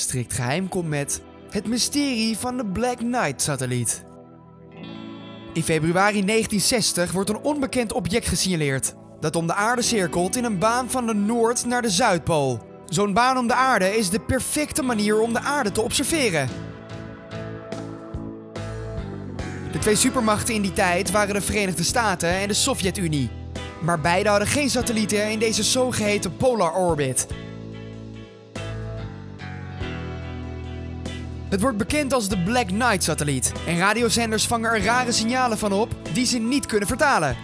strikt geheim komt met het mysterie van de Black Knight-satelliet. In februari 1960 wordt een onbekend object gesignaleerd dat om de aarde cirkelt in een baan van de Noord naar de Zuidpool. Zo'n baan om de aarde is de perfecte manier om de aarde te observeren. De twee supermachten in die tijd waren de Verenigde Staten en de Sovjet-Unie. Maar beide hadden geen satellieten in deze zogeheten polar orbit. Het wordt bekend als de Black Knight-satelliet en radiozenders vangen er rare signalen van op die ze niet kunnen vertalen.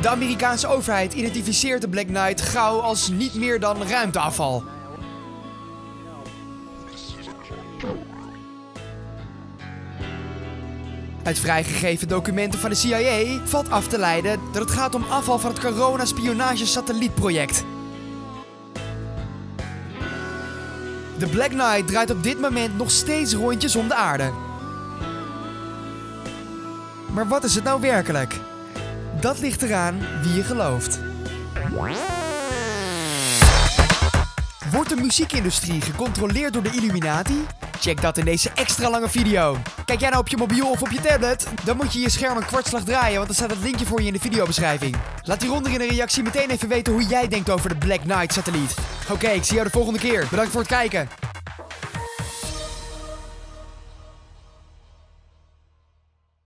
De Amerikaanse overheid identificeert de Black Knight gauw als niet meer dan ruimteafval. Uit vrijgegeven documenten van de CIA valt af te leiden dat het gaat om afval van het corona-spionage-satellietproject. De Black Knight draait op dit moment nog steeds rondjes om de aarde. Maar wat is het nou werkelijk? Dat ligt eraan wie je gelooft. Wordt de muziekindustrie gecontroleerd door de Illuminati? Check dat in deze extra lange video. Kijk jij nou op je mobiel of op je tablet? Dan moet je je scherm een kwartslag draaien, want er staat het linkje voor je in de videobeschrijving. Laat hieronder in een reactie meteen even weten hoe jij denkt over de Black Knight satelliet. Oké, ik zie jou de volgende keer. Bedankt voor het kijken.